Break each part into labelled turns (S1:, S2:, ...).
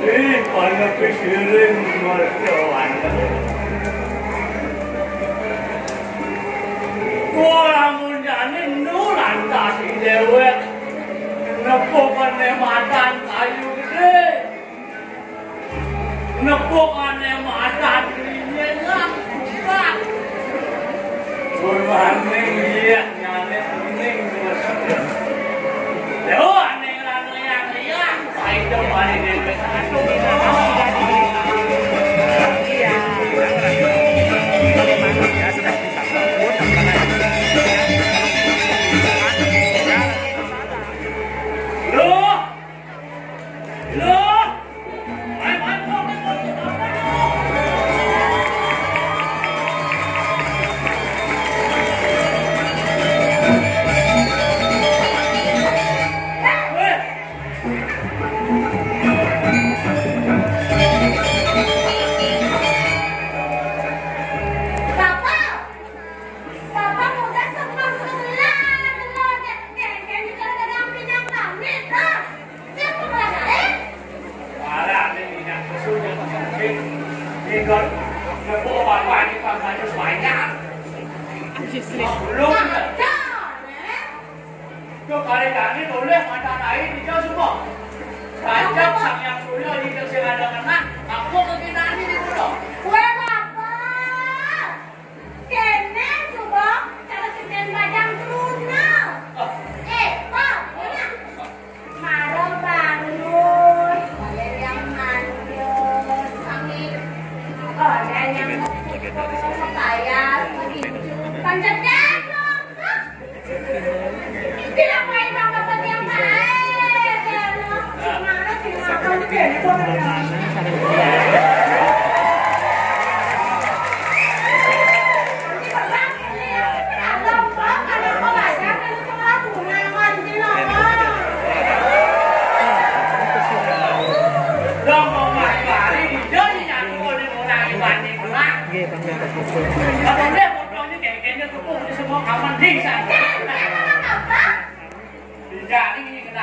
S1: Ini
S2: panas kecilin,
S1: marah. Não vou dibarengi oleh matahari hijau semua. Kacang sang yang suyo di kesih ada menang, aku kekinaan ini dulu.
S2: Gue apa? Kene coba, cara si ken bajang truna. Eh, pak, enak. Marah bangun. Kalian yang manjur, kami. Oh, yang
S1: mau
S2: kutu, sayang,
S1: begitu. Pancatnya. Yeah.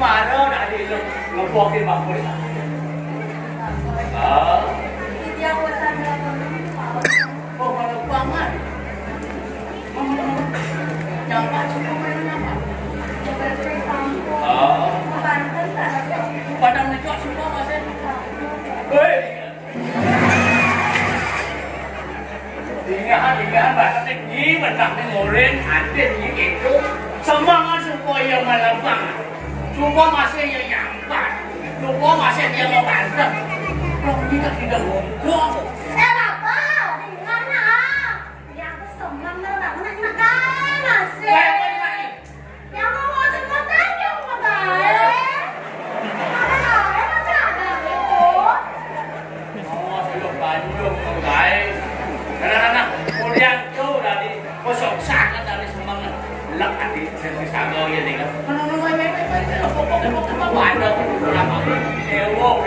S1: marah nak di ngepokin bangku ni. Ah,
S2: Dia pesan
S1: oh kalau banget. Jangan cukup main apa. Ah, padang necok semua masih. Hei. Ingat, ingat, bahasa tinggi, moren, ada ni itu. Semangat supaya melebang. Lupa masih yang nyampak. Lupa masih yang mau pantat. Lupa kita tidak ngomong.
S2: Eh,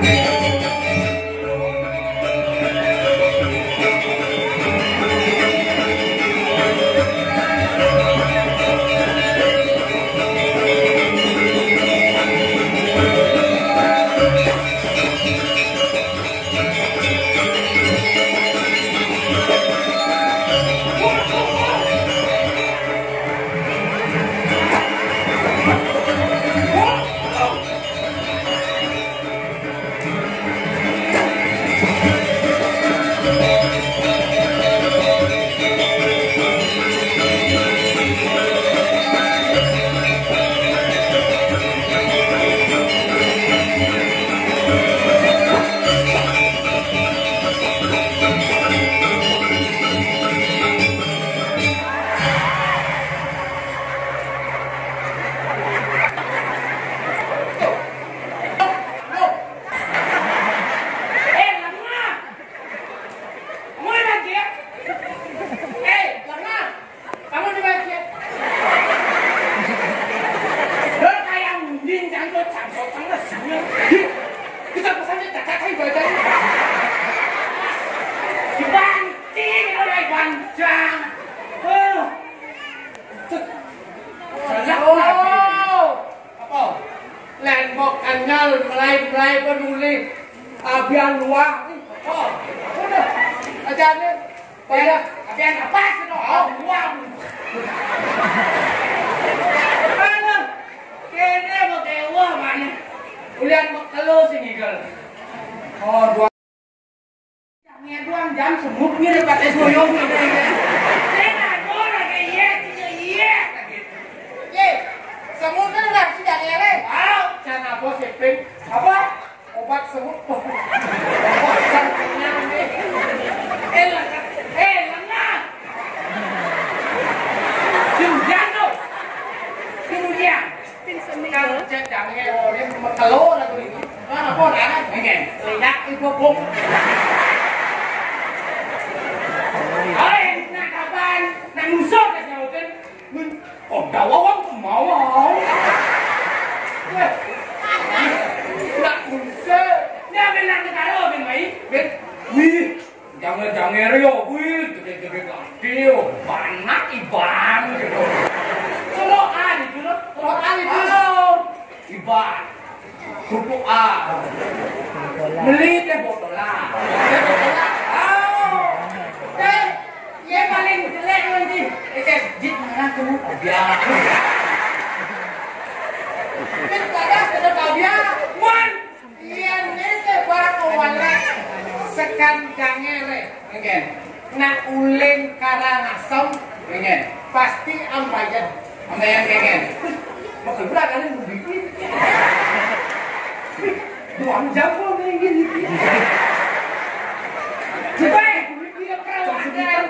S3: Yeah. Gitu. Kayak iya, iya, iya.
S1: Ye, semut kan.
S3: Wow.
S1: Jangan apa sih, Ping? Obat semut. Obat.
S3: Eh. Eh.
S1: Kan oh, kalau lah tuh ini. Mana apa dah?
S3: Pengen.
S1: Lihat itu bung.
S3: nang nek musa gak nyautin oh dawa wong mau
S1: mau nek musa.
S3: Nek ben nek karo ben mai
S1: ben
S3: wi jange jange yo kuwi gede-gede kaki yo. Banyak iban gitu. Solo ali dulu
S1: solo ali dulu
S3: iban. Kupu a. Beli teh botolan Biar.
S1: Ben, kada kada kabia.
S3: Wan,
S1: Iya, nete baru wala. Sekan jangere.
S3: pengen,
S1: Nak uling karangasem.
S3: pengen,
S1: Pasti ambayan.
S3: apa yang pengen?
S1: Makan berat kan ini bikin. Dua jam kok kayak gini.
S3: Coba, dia perawan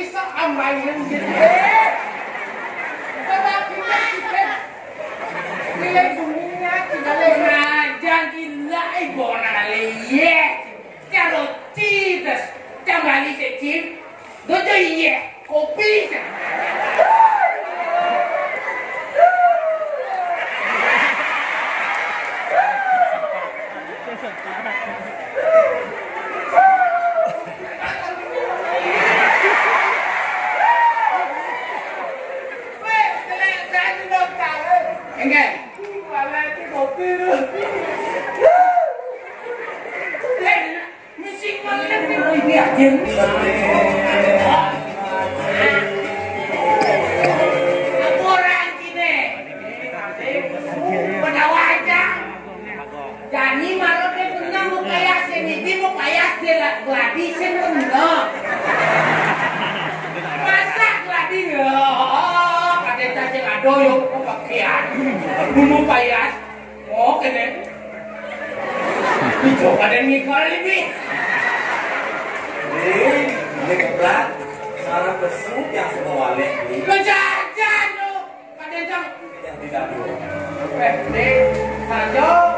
S1: Bisa ambayan gitu. Coba kita. Nilai dunia kita lihat.
S3: Rajan gila ibu nale ye. Kalau tidak kembali secip, dodo ye kopi.
S4: keberat sarang besu yang semua lagi
S3: Kejajan lu
S4: Kadang-kadang Tidak dulu
S3: Eh,
S2: ini
S4: Sajo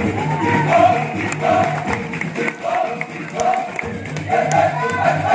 S4: Thank you.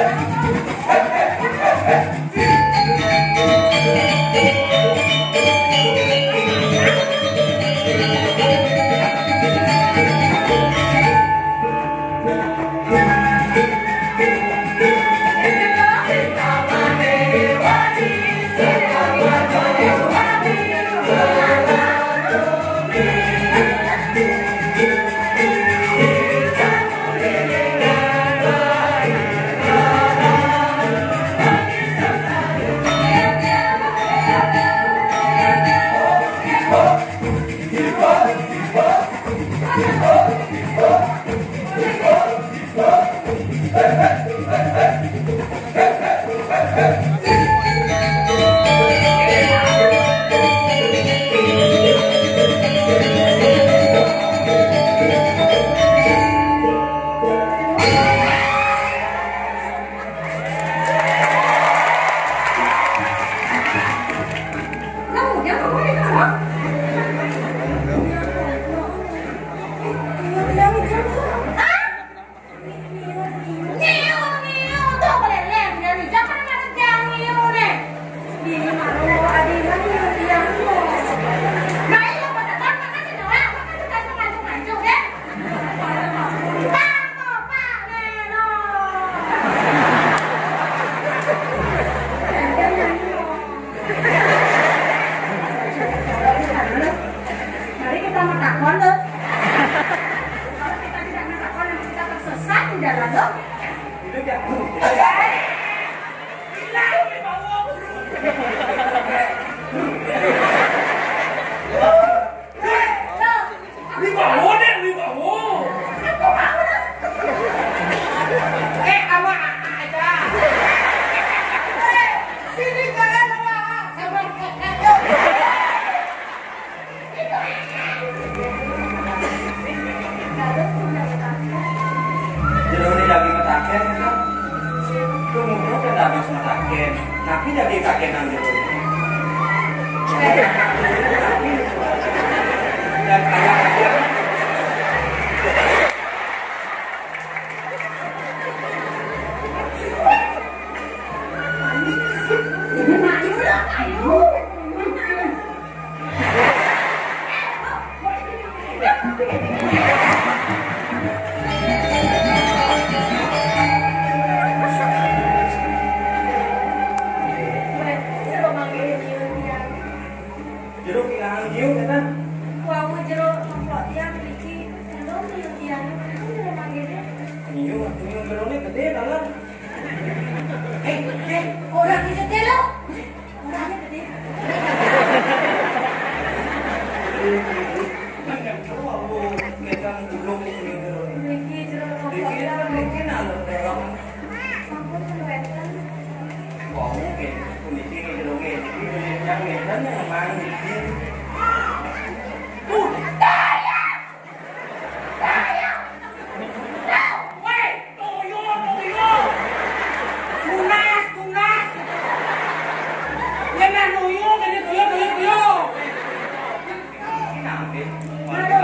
S4: आगे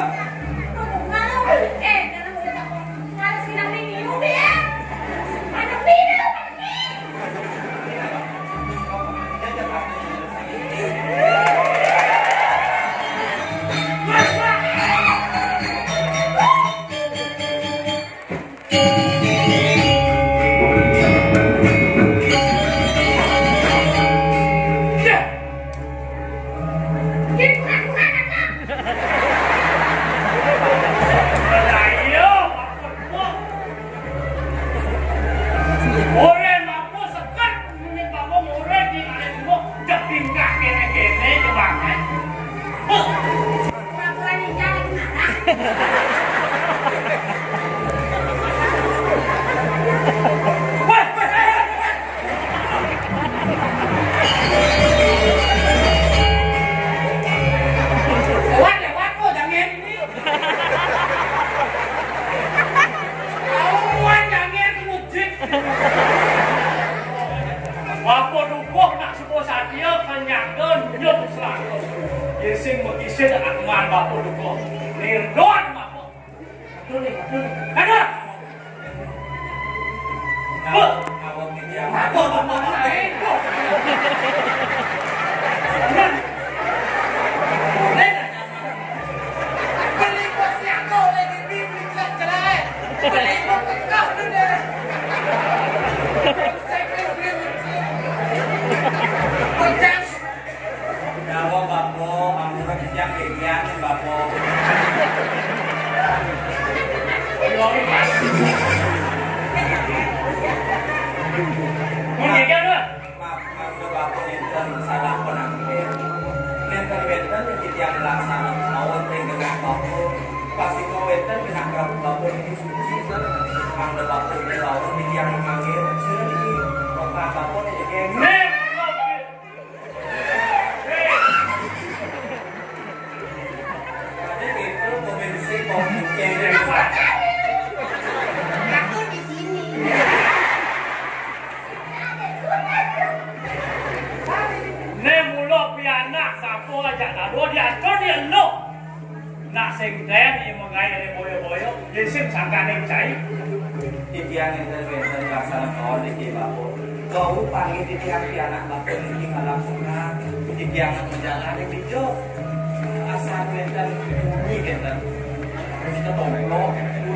S4: Ketemu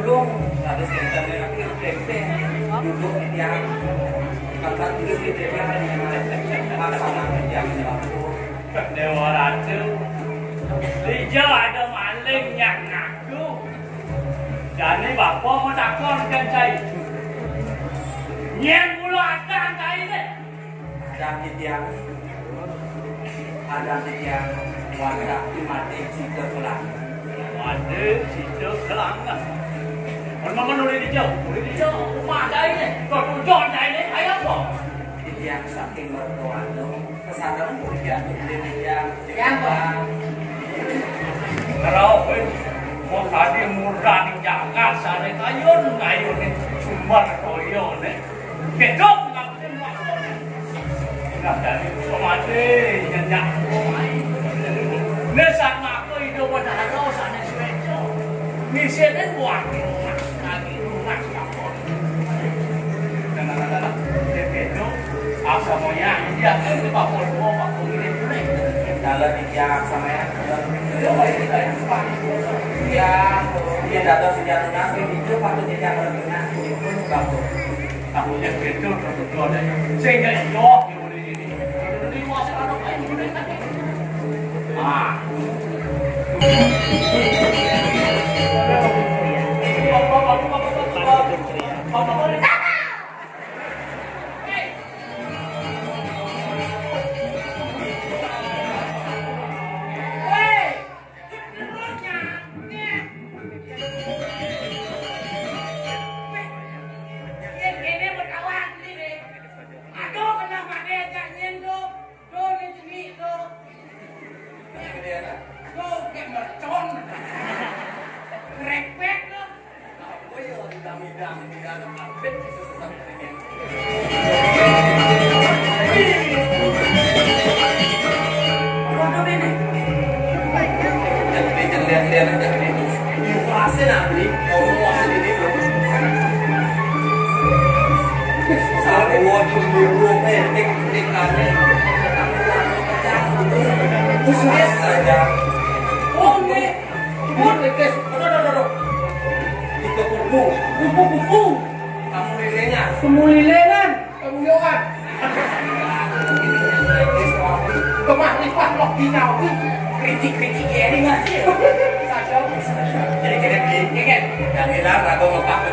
S4: ulung enten yang kiri duduk di tiang. Kata duduk di tiang maksana titiang bapak.
S1: Dewa ratu. Lijo ada maling yang ngaku. Jadi bapak mau takon kan cai. Nyen mulo ada cai ne.
S4: Ada titiang. Ada titiang warga mati jika pulang.
S1: ada si terang. Orang mana oleh dijauh, boleh dijauh. Umar dah ini, kau tu jauh dah ini, ayam kok.
S4: Jadi yang saking bertuan tu, kesadaran boleh jadi dia
S3: yang siapa?
S1: Kalau pun mau tadi murah di jangan sana kayun kayun ni cuma koyon ni. Kedok nak pun mahal. Nak dari semati jangan. Ni buat rumah lagi rumah kapon. Dan dan dan kedok asa moya dia kan pak pol mo pak pol ini ni.
S4: dalam yang sama yang yang dia datang sejak nasi itu patut tidak berguna itu pun bagus
S1: Aku yang betul betul ada. Sehingga itu yang
S4: lilenya
S3: Kemuliaan. Kemuliaan. Kemah lipat loh dinawi.
S4: Kritik-kritik ya ini ngasih
S3: Saja.
S4: Jadi beli kan Yang hilang aku ngepak ke